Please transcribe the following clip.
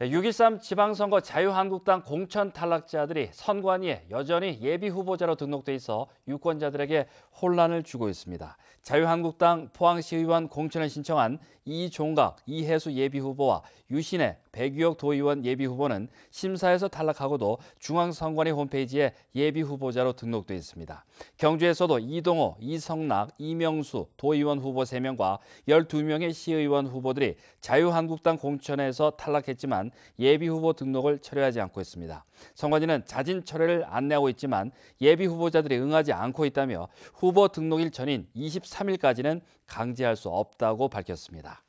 6.13 지방선거 자유한국당 공천 탈락자들이 선관위에 여전히 예비 후보자로 등록돼 있어 유권자들에게 혼란을 주고 있습니다. 자유한국당 포항시의원 공천을 신청한 이종각, 이혜수 예비후보와 유신혜, 백유혁 도의원 예비후보는 심사에서 탈락하고도 중앙선관위 홈페이지에 예비후보자로 등록돼 있습니다. 경주에서도 이동호, 이성락, 이명수 도의원 후보 3명과 12명의 시의원 후보들이 자유한국당 공천에서 탈락했지만 예비 후보 등록을 철회하지 않고 있습니다. 선관위는 자진 철회를 안내하고 있지만 예비 후보자들이 응하지 않고 있다며 후보 등록일 전인 23일까지는 강제할 수 없다고 밝혔습니다.